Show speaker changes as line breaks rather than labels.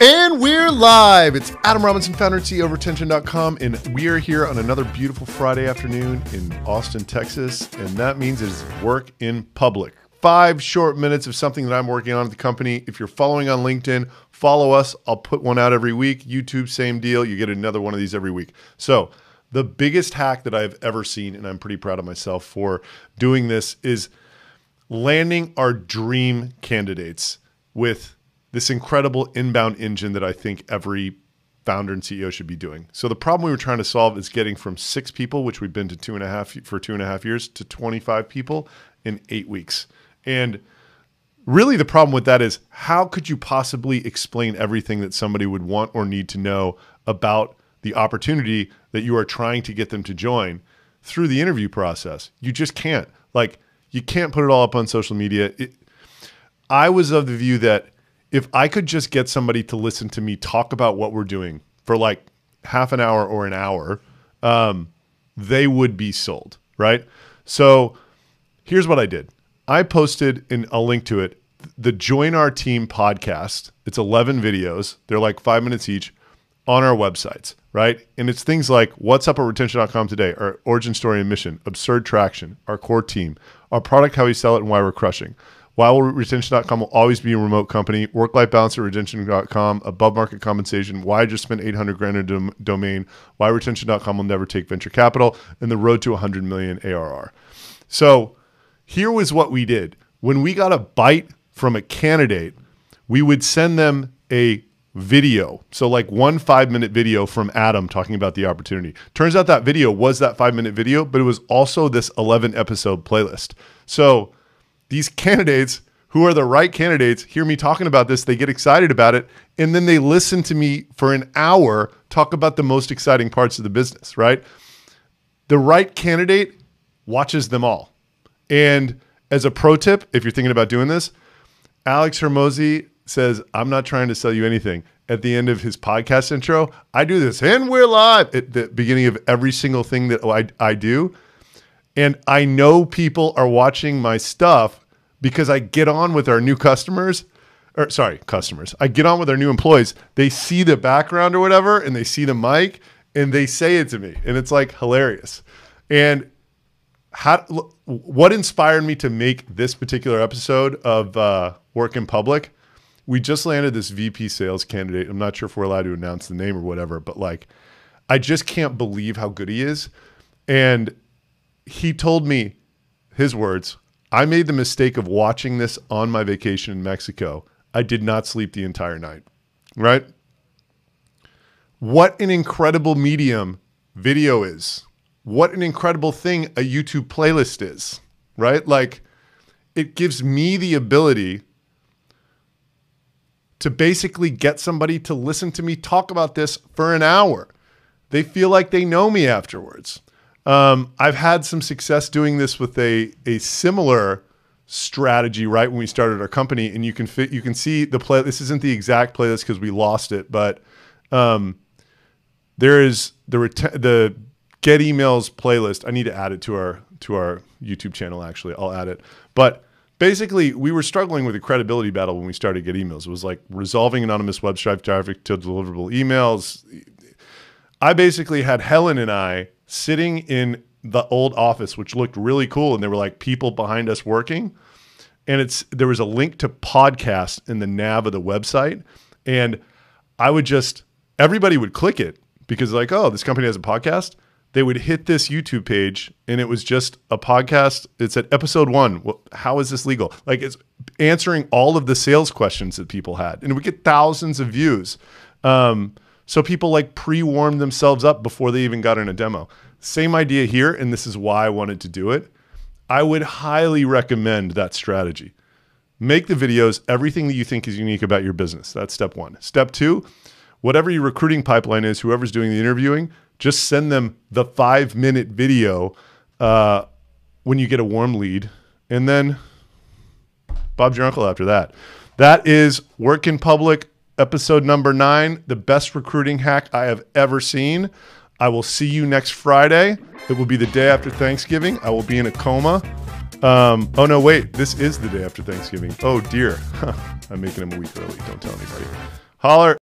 And we're live. It's Adam Robinson, founder and CEO of retention.com. And we are here on another beautiful Friday afternoon in Austin, Texas. And that means it is work in public. Five short minutes of something that I'm working on at the company. If you're following on LinkedIn, follow us. I'll put one out every week. YouTube, same deal. You get another one of these every week. So, the biggest hack that I've ever seen, and I'm pretty proud of myself for doing this, is landing our dream candidates with this incredible inbound engine that I think every founder and CEO should be doing. So the problem we were trying to solve is getting from six people, which we've been to two and a half for two and a half years, to 25 people in eight weeks. And really the problem with that is how could you possibly explain everything that somebody would want or need to know about the opportunity that you are trying to get them to join through the interview process? You just can't. Like you can't put it all up on social media. It, I was of the view that if I could just get somebody to listen to me talk about what we're doing for like half an hour or an hour, um, they would be sold, right? So here's what I did. I posted, and I'll link to it, the Join Our Team podcast. It's 11 videos. They're like five minutes each on our websites, right? And it's things like what's up at retention.com today, our origin story and mission, absurd traction, our core team, our product, how we sell it, and why we're crushing. Why will always be a remote company? Work life balance at retention.com, above market compensation. Why I just spent 800 grand in dom- domain? Why retention.com will never take venture capital and the road to 100 million ARR. So here was what we did. When we got a bite from a candidate, we would send them a video. So like one five minute video from Adam talking about the opportunity. Turns out that video was that five minute video, but it was also this 11 episode playlist. So these candidates who are the right candidates hear me talking about this, they get excited about it, and then they listen to me for an hour talk about the most exciting parts of the business, right? The right candidate watches them all. And as a pro tip, if you're thinking about doing this, Alex Hormozi says, I'm not trying to sell you anything. At the end of his podcast intro, I do this, and we're live at the beginning of every single thing that I, I do. And I know people are watching my stuff because I get on with our new customers, or sorry, customers. I get on with our new employees. They see the background or whatever, and they see the mic, and they say it to me, and it's like hilarious. And how what inspired me to make this particular episode of uh, Work in Public? We just landed this VP sales candidate. I'm not sure if we're allowed to announce the name or whatever, but like, I just can't believe how good he is. And he told me his words I made the mistake of watching this on my vacation in Mexico. I did not sleep the entire night, right? What an incredible medium video is. What an incredible thing a YouTube playlist is, right? Like, it gives me the ability to basically get somebody to listen to me talk about this for an hour. They feel like they know me afterwards. Um, I've had some success doing this with a a similar strategy right when we started our company, and you can fit you can see the play. This isn't the exact playlist because we lost it, but um, there is the the get emails playlist. I need to add it to our to our YouTube channel. Actually, I'll add it, but basically we were struggling with a credibility battle when we started get emails it was like resolving anonymous web traffic to deliverable emails i basically had helen and i sitting in the old office, which looked really cool, and there were like people behind us working. And it's there was a link to podcast in the nav of the website, and I would just everybody would click it because like oh this company has a podcast. They would hit this YouTube page, and it was just a podcast. It's at episode one. How is this legal? Like it's answering all of the sales questions that people had, and we get thousands of views. Um, so people like pre-warmed themselves up before they even got in a demo. Same idea here, and this is why I wanted to do it. I would highly recommend that strategy. Make the videos everything that you think is unique about your business. That's step one. Step two, whatever your recruiting pipeline is, whoever's doing the interviewing, just send them the five minute video uh, when you get a warm lead. And then Bob's your uncle after that. That is Work in Public, episode number nine, the best recruiting hack I have ever seen. I will see you next Friday. It will be the day after Thanksgiving. I will be in a coma. Um, oh, no, wait. This is the day after Thanksgiving. Oh, dear. I'm making him a week early. Don't tell anybody. Holler.